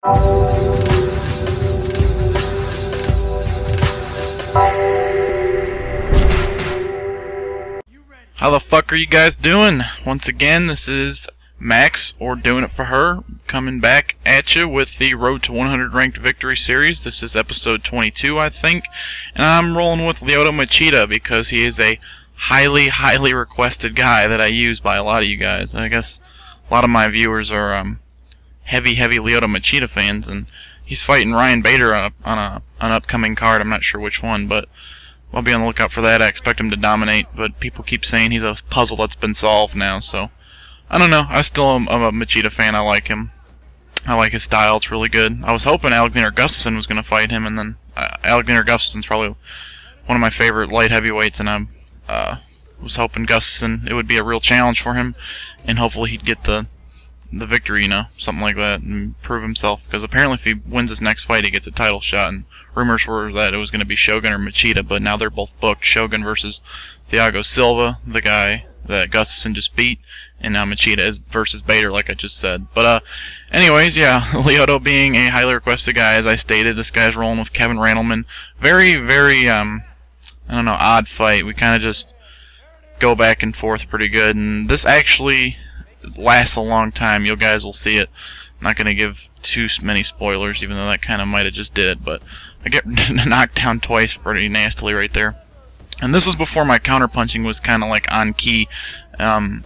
How the fuck are you guys doing? Once again, this is Max, or Doing It For Her, coming back at you with the Road to 100 Ranked Victory series. This is episode 22, I think, and I'm rolling with Lyoto Machida because he is a highly, highly requested guy that I use by a lot of you guys. I guess a lot of my viewers are um, heavy, heavy Lyoto Machida fans, and he's fighting Ryan Bader on, a, on a, an upcoming card. I'm not sure which one, but I'll be on the lookout for that. I expect him to dominate, but people keep saying he's a puzzle that's been solved now, so I don't know. I still am I'm a Machida fan. I like him. I like his style. It's really good. I was hoping Alexander Gustafsson was going to fight him, and then uh, Alexander Gustafsson's probably one of my favorite light heavyweights, and I uh, was hoping Gustafsson it would be a real challenge for him, and hopefully he'd get the the victory, you know, something like that, and prove himself. Because apparently, if he wins his next fight, he gets a title shot. And rumors were that it was going to be Shogun or Machida, but now they're both booked. Shogun versus Thiago Silva, the guy that Gustafsson just beat, and now Machida is versus Bader, like I just said. But uh, anyways, yeah, Lyoto being a highly requested guy, as I stated, this guy's rolling with Kevin Randleman. Very, very, um, I don't know, odd fight. We kind of just go back and forth pretty good, and this actually lasts a long time. You guys will see it. I'm not going to give too many spoilers, even though that kind of might have just did it, but I get knocked down twice pretty nastily right there. And this was before my counterpunching was kind of like on key. Um,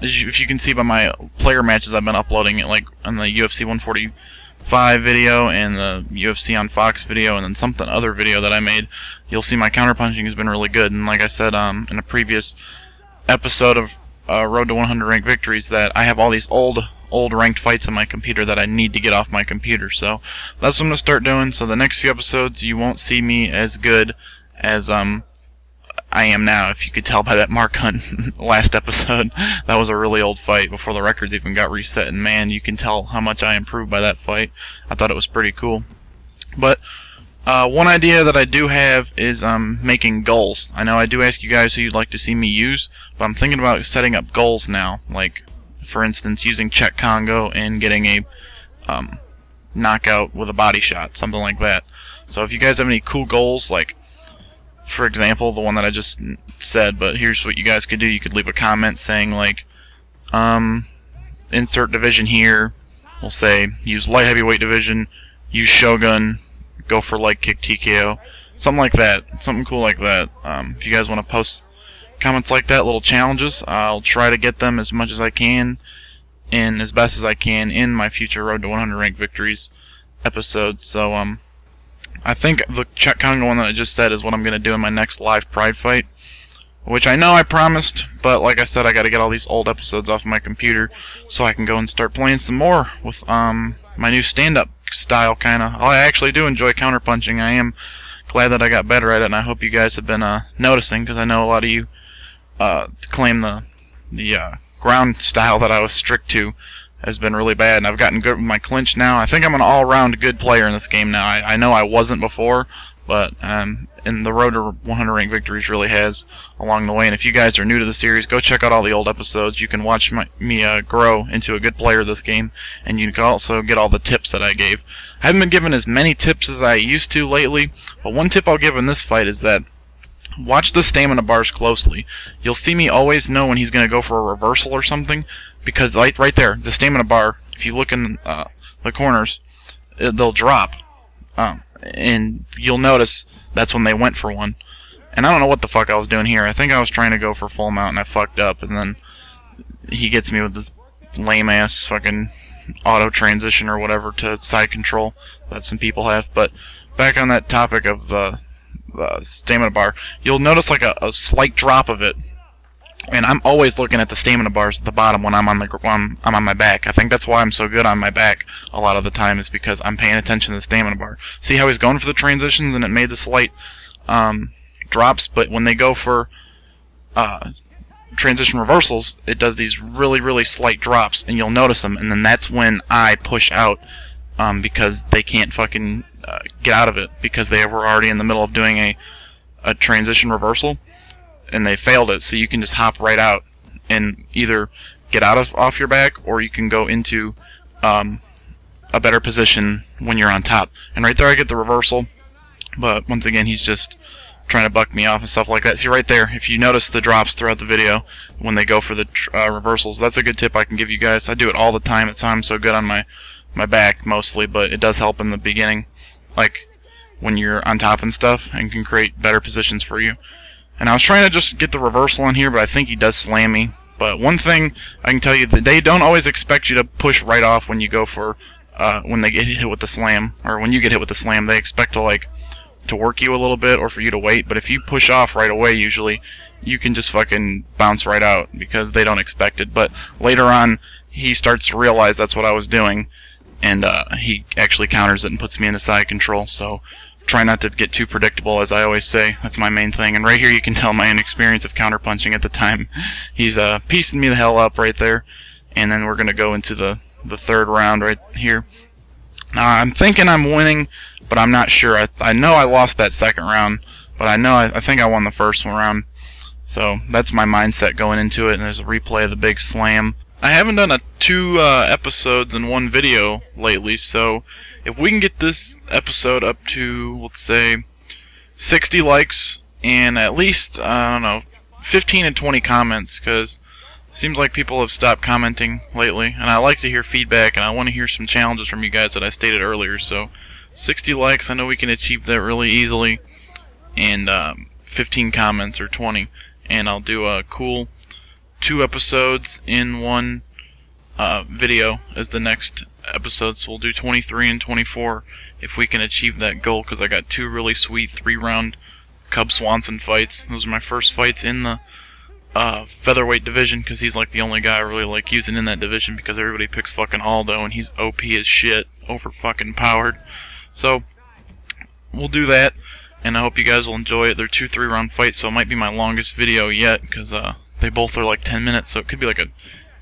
if you can see by my player matches I've been uploading it, like on the UFC 145 video and the UFC on Fox video, and then something other video that I made, you'll see my counterpunching has been really good. And like I said um, in a previous episode of uh, Road to 100 Ranked Victories, that I have all these old old ranked fights on my computer that I need to get off my computer. So that's what I'm gonna start doing. So the next few episodes, you won't see me as good as um I am now. If you could tell by that Mark Hunt last episode, that was a really old fight before the records even got reset. And man, you can tell how much I improved by that fight. I thought it was pretty cool. But uh, one idea that I do have is um, making goals. I know I do ask you guys who you'd like to see me use, but I'm thinking about setting up goals now. Like, for instance, using Cheick Kongo and getting a um, knockout with a body shot, something like that. So if you guys have any cool goals, like for example, the one that I just said, but here's what you guys could do. You could leave a comment saying, like, um, insert division here. We'll say, use light heavyweight division, use Shogun, go for leg kick TKO. Something like that. Something cool like that. Um, if you guys want to post comments like that, little challenges, I'll try to get them as much as I can and as best as I can in my future Road to 100 Rank Victories episodes. So, um, I think the Cheick Kongo one that I just said is what I'm going to do in my next live Pride fight. Which I know I promised, but like I said, I got to get all these old episodes off my computer so I can go and start playing some more with um my new stand-up style, kind of. I actually do enjoy counterpunching. I am glad that I got better at it, and I hope you guys have been uh, noticing because I know a lot of you uh, claim the the uh, ground style that I was strict to has been really bad, and I've gotten good with my clinch now. I think I'm an all-round good player in this game now. I, I know I wasn't before, but um, in the road to 100 rank victories really has along the way. And if you guys are new to the series, go check out all the old episodes. You can watch my, me uh, grow into a good player this game, and you can also get all the tips that I gave. I haven't been given as many tips as I used to lately, but one tip I'll give in this fight is that Watch the stamina bars closely. You'll see me always know when he's going to go for a reversal or something, because right, right there, the stamina bar, if you look in uh, the corners, it, they'll drop. Um, and you'll notice that's when they went for one. And I don't know what the fuck I was doing here. I think I was trying to go for full mount and I fucked up, and then he gets me with this lame ass fucking auto transition or whatever to side control that some people have. But back on that topic of the uh, stamina bar, you'll notice like a, a, slight drop of it. And I'm always looking at the stamina bars at the bottom when I'm on the when I'm on my back. I think that's why I'm so good on my back a lot of the time is because I'm paying attention to the stamina bar. See how he's going for the transitions and it made the slight um, drops, but when they go for uh, transition reversals, it does these really really slight drops, and you'll notice them. And then that's when I push out um, because they can't fucking uh, get out of it because they were already in the middle of doing a a transition reversal and they failed it. So you can just hop right out and either get out of off your back or you can go into um, a better position when you're on top. And right there I get the reversal, but once again he's just trying to buck me off and stuff like that. See right there, if you notice the drops throughout the video when they go for the uh, reversals, that's a good tip I can give you guys. I do it all the time. It's why I'm so good on my my back mostly, but it does help in the beginning, like when you're on top and stuff, and can create better positions for you. And I was trying to just get the reversal in here, but I think he does slam me. But one thing I can tell you that they don't always expect you to push right off when you go for uh, when they get hit with the slam, or when you get hit with the slam. They expect to like to work you a little bit or for you to wait. But if you push off right away, usually you can just fucking bounce right out because they don't expect it. But later on, he starts to realize that's what I was doing, and uh, he actually counters it and puts me into side control. So try not to get too predictable, as I always say. That's my main thing. And right here, you can tell my inexperience of counterpunching at the time. He's uh, piecing me the hell up right there, and then we're gonna go into the the third round right here. Now I'm thinking I'm winning, but I'm not sure. I, I know I lost that second round, but I know I, I think I won the first one round. So that's my mindset going into it. And there's a replay of the big slam. I haven't done a two uh, episodes in one video lately, so if we can get this episode up to let's say 60 likes and at least I don't know 15 and 20 comments, because it Seems like people have stopped commenting lately, and I like to hear feedback, and I want to hear some challenges from you guys that I stated earlier. So, 60 likes, I know we can achieve that really easily, and um, 15 comments or 20, and I'll do a cool two episodes in one uh, video as the next episode. So we'll do 23 and 24 if we can achieve that goal, because I got two really sweet three-round Cub Swanson fights. Those are my first fights in the uh, featherweight division because he's like the only guy I really like using in that division because everybody picks fucking Aldo and he's OP as shit, over fucking powered. So we'll do that, and I hope you guys will enjoy it. They're two three round fights, so it might be my longest video yet because uh, they both are like 10 minutes, so it could be like a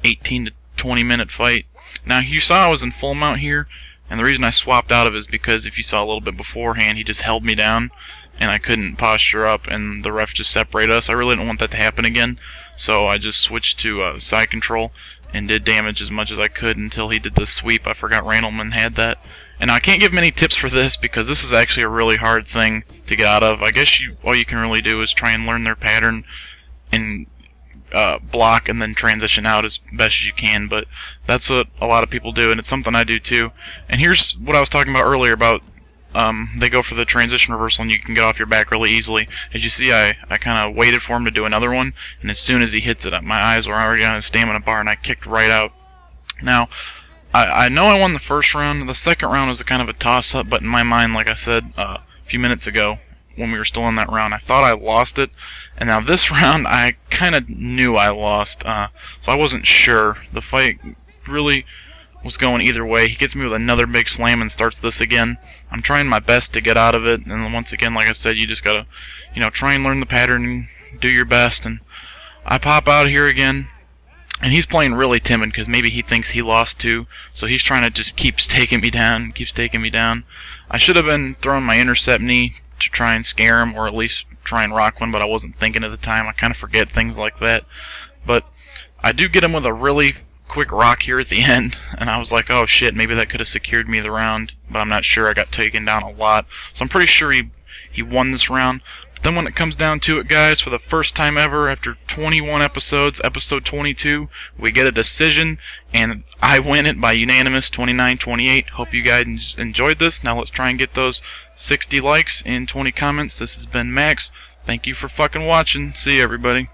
18 to 20 minute fight. Now you saw I was in full mount here, and the reason I swapped out of is because if you saw a little bit beforehand, he just held me down and I couldn't posture up, and the ref just separated us. I really didn't want that to happen again, so I just switched to uh, side control and did damage as much as I could until he did the sweep. I forgot Randleman had that. And I can't give many tips for this because this is actually a really hard thing to get out of. I guess you all you can really do is try and learn their pattern and uh, block and then transition out as best as you can. But that's what a lot of people do, and it's something I do too. And here's what I was talking about earlier about um, they go for the transition reversal and you can get off your back really easily. As you see, I, I kind of waited for him to do another one, and as soon as he hits it, up my eyes were already on his stamina bar, and I kicked right out. Now, I, I know I won the first round. The second round was a kind of a toss-up, but in my mind, like I said uh, a few minutes ago, when we were still in that round, I thought I lost it, and now this round, I kind of knew I lost, uh, so I wasn't sure. The fight really was going either way. He gets me with another big slam and starts this again. I'm trying my best to get out of it, and once again, like I said, you just gotta, you know, try and learn the pattern and do your best. And I pop out here again, and he's playing really timid because maybe he thinks he lost too, so he's trying to just keeps taking me down, keeps taking me down. I should have been throwing my intercept knee to try and scare him, or at least try and rock one, but I wasn't thinking at the time. I kind of forget things like that. But I do get him with a really quick rock here at the end, and I was like, oh shit, maybe that could have secured me the round, but I'm not sure. I got taken down a lot, so I'm pretty sure he he won this round. Then when it comes down to it, guys, for the first time ever, after 21 episodes, episode 22, we get a decision, and I win it by unanimous 29-28. Hope you guys enjoyed this. Now let's try and get those 60 likes and 20 comments. This has been Max. Thank you for fucking watching. See you, everybody.